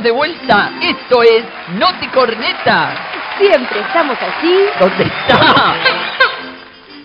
estamos de vuelta. Esto es Noti Corneta. Siempre estamos allí. ¿Dónde está?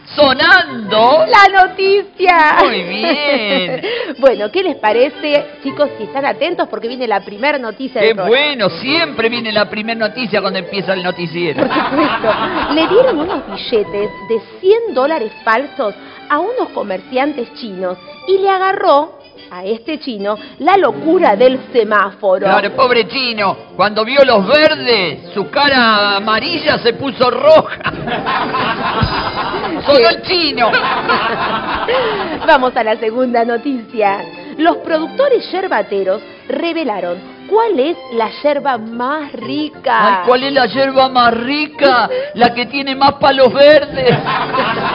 Sonando. La noticia. Muy bien. bueno, ¿qué les parece, chicos, si están atentos porque viene la primera noticia Qué bueno, siempre viene la primera noticia cuando empieza el noticiero. Por supuesto. Le dieron unos billetes de 100 dólares falsos a unos comerciantes chinos y le agarró a este chino la locura del semáforo. Claro, pobre chino, cuando vio los verdes, su cara amarilla se puso roja. Solo el chino. Vamos a la segunda noticia. Los productores yerbateros revelaron cuál es la yerba más rica. Ay, ¿cuál es la yerba más rica? La que tiene más palos verdes.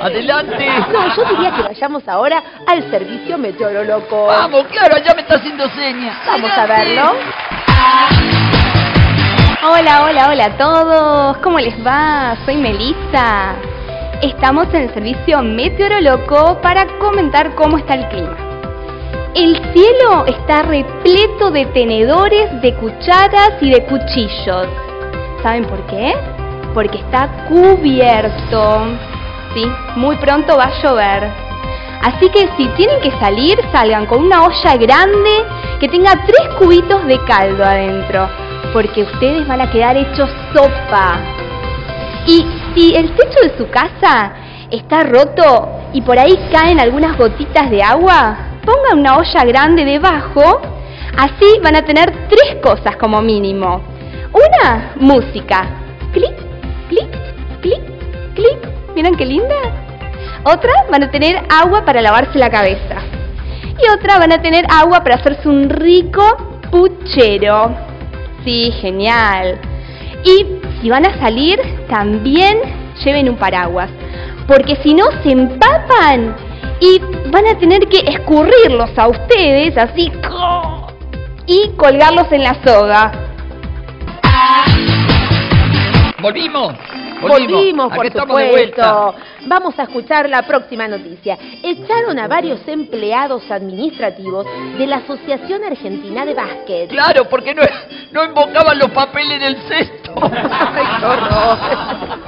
Adelante. No, yo diría que vayamos ahora al servicio meteorológico. Vamos, claro, allá me está haciendo señas. Vamos a verlo. Hola, hola, hola a todos. ¿Cómo les va? Soy Melissa. Estamos en el servicio meteorológico para comentar cómo está el clima. El cielo está repleto de tenedores, de cucharas y de cuchillos. ¿Saben por qué? Porque está cubierto. Sí, muy pronto va a llover. Así que si tienen que salir, salgan con una olla grande que tenga tres cubitos de caldo adentro, porque ustedes van a quedar hechos sopa. Y si el techo de su casa está roto y por ahí caen algunas gotitas de agua, pongan una olla grande debajo, así van a tener tres cosas como mínimo. Una, música. Clic, clic, clic, clic. ¿Miren qué linda? Otra, van a tener agua para lavarse la cabeza. Y otra, van a tener agua para hacerse un rico puchero. Sí, genial. Y si van a salir, también lleven un paraguas. Porque si no, se empapan y van a tener que escurrirlos a ustedes así y colgarlos en la soga. Volvimos. Volvimos, por supuesto. Vamos a escuchar la próxima noticia. Echaron a varios empleados administrativos de la Asociación Argentina de Básquet. Claro, porque no, no invocaban los papeles en el cesto. Ay.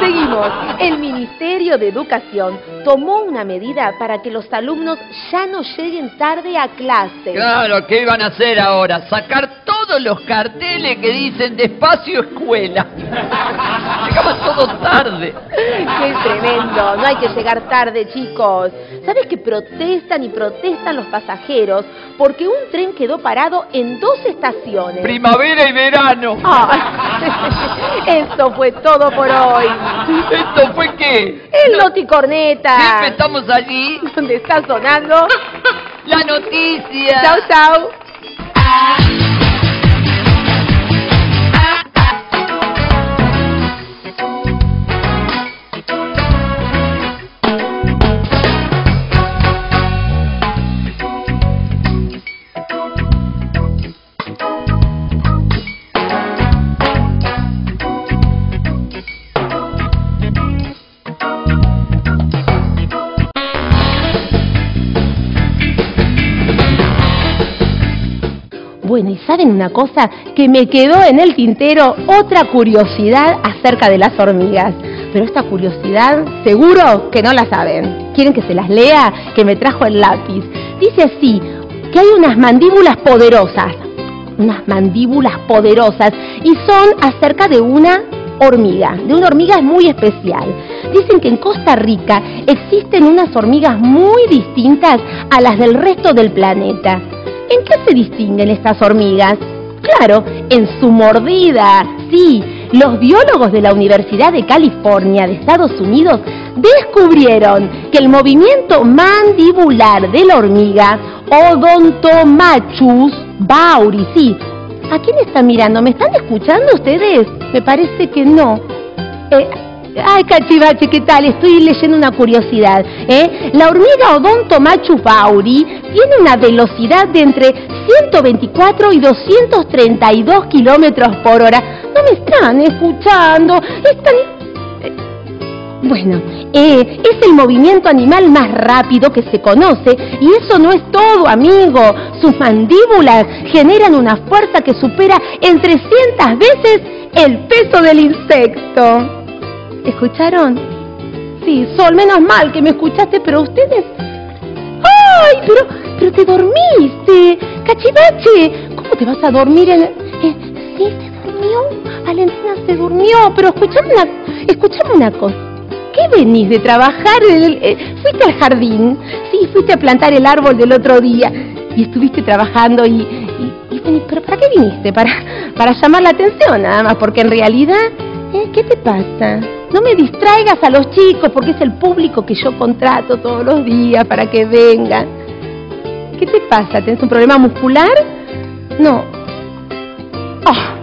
Seguimos. El Ministerio de Educación tomó una medida para que los alumnos ya no lleguen tarde a clase. Claro, ¿qué iban a hacer ahora? Sacar todos los carteles que dicen despacio escuela. Llegaban todos tarde. Qué tremendo, no hay que llegar tarde, chicos. ¿Sabes que protestan y protestan los pasajeros porque un tren quedó parado en dos estaciones? Primavera y verano. Ah, Esto fue todo por hoy. ¿Esto fue qué? El Noticorneta. Siempre estamos allí. Donde está sonando. La noticia. Chau, chau. Bueno, y saben una cosa que me quedó en el tintero, otra curiosidad acerca de las hormigas. Pero esta curiosidad seguro que no la saben. ¿Quieren que se las lea? Que me trajo el lápiz. Dice así, que hay unas mandíbulas poderosas, unas mandíbulas poderosas, y son acerca de una hormiga, de una hormiga muy especial. Dicen que en Costa Rica existen unas hormigas muy distintas a las del resto del planeta. ¿En qué se distinguen estas hormigas? Claro, en su mordida. Sí, los biólogos de la Universidad de California de Estados Unidos descubrieron que el movimiento mandibular de la hormiga Odontomachus bauri, sí. ¿A quién están mirando? ¿Me están escuchando ustedes? Me parece que no. Eh, Ay, cachivache, ¿qué tal? Estoy leyendo una curiosidad. ¿eh? La hormiga Odontomachus bauri tiene una velocidad de entre 124 y 232 kilómetros por hora. No me están escuchando. Están... eh, Bueno, eh, es el movimiento animal más rápido que se conoce y eso no es todo, amigo. Sus mandíbulas generan una fuerza que supera en 300 veces el peso del insecto. ¿Escucharon? Sí, Sol, menos mal que me escuchaste, pero ustedes... ¡Ay! Pero, pero te dormiste. Cachivache, ¿cómo te vas a dormir en... eh, sí, se durmió. Valentina se durmió, pero escuchame una, escuchame una cosa. ¿Qué venís de trabajar? El- eh, fuiste al jardín, sí, fuiste a plantar el árbol del otro día y estuviste trabajando y, pero ¿para qué viniste? Para, para llamar la atención nada más, porque en realidad, ¿eh? ¿qué te pasa? No me distraigas a los chicos porque es el público que yo contrato todos los días para que vengan. ¿Qué te pasa? ¿Tienes un problema muscular? No. Ah,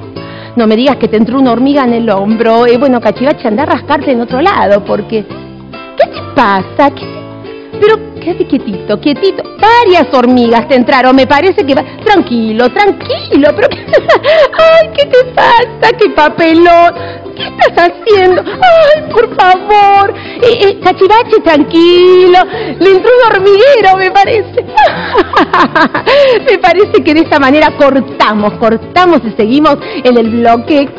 no me digas que te entró una hormiga en el hombro. Eh, bueno, cachivache, anda a rascarte en otro lado, porque... ¿Qué te pasa? ¿Qué te- Pero quédate quietito, quietito. Varias hormigas te entraron, me parece que va... Tranquilo, tranquilo, pero... ¡Ay, qué te pasa! ¡Qué papelón! ¿Qué estás haciendo? ¡Ay, por favor! Eh, cachivache, tranquilo. Le entró un hormiguero, me parece. me parece que de esta manera cortamos, cortamos y seguimos en el bloque.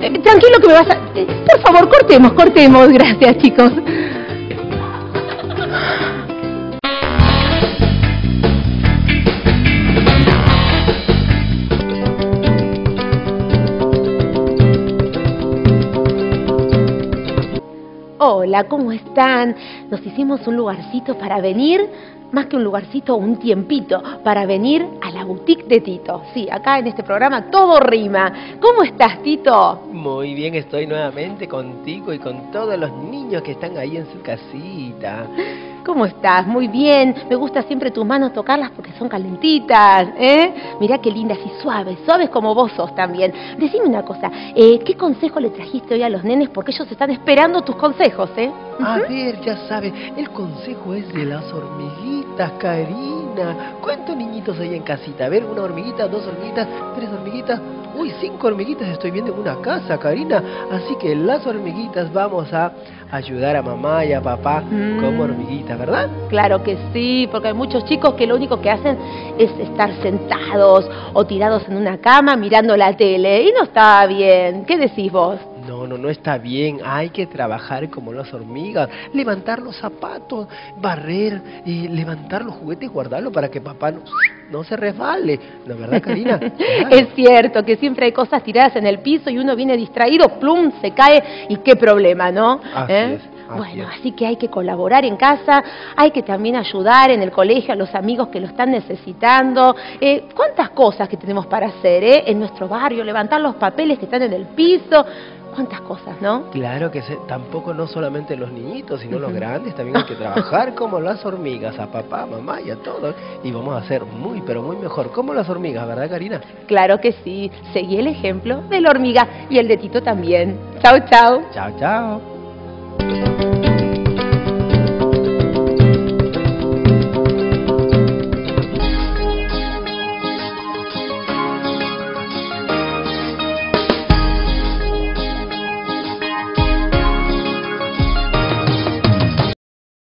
Eh, tranquilo que me vas a... eh, por favor, cortemos, cortemos. Gracias, chicos. Hola, ¿cómo están? Nos hicimos un lugarcito para venir, más que un lugarcito, un tiempito, para venir a la boutique de Tito. Sí, acá en este programa todo rima. ¿Cómo estás, Tito? Muy bien, estoy nuevamente contigo y con todos los niños que están ahí en su casita. ¿Cómo estás? Muy bien. Me gusta siempre tus manos tocarlas porque son calentitas, ¿eh? Mirá qué lindas y suaves, suaves como vos sos también. Decime una cosa, eh, ¿qué consejo le trajiste hoy a los nenes? Porque ellos están esperando tus consejos, ¿eh? A ver, ya sabe, el consejo es de las hormiguitas, Karina. ¿Cuántos niñitos hay en casita? A ver, una hormiguita, dos hormiguitas, tres hormiguitas. Uy, cinco hormiguitas estoy viendo en una casa, Karina. Así que las hormiguitas vamos a ayudar a mamá y a papá Mm. como hormiguitas, ¿verdad? Claro que sí, porque hay muchos chicos que lo único que hacen es estar sentados o tirados en una cama mirando la tele y no está bien. ¿Qué decís vos? No, no, no está bien. Hay que trabajar como las hormigas. Levantar los zapatos, barrer, eh, levantar los juguetes, guardarlos para que papá no, no se resbale. ¿No es verdad, Karina? Claro. Es cierto que siempre hay cosas tiradas en el piso y uno viene distraído, plum, se cae y qué problema, ¿no? Así ¿Eh? es, así bueno, es. así que hay que colaborar en casa, hay que también ayudar en el colegio a los amigos que lo están necesitando. Eh, ¿Cuántas cosas que tenemos para hacer eh? en nuestro barrio? Levantar los papeles que están en el piso. ¿Cuántas cosas, no? Claro que se- tampoco no solamente los niñitos, sino los grandes también hay que trabajar como las hormigas, a papá, mamá y a todos. Y vamos a hacer muy, pero muy mejor, como las hormigas, ¿verdad, Karina? Claro que sí. Seguí el ejemplo de la hormiga y el de Tito también. Chau, chau. Chao, chao.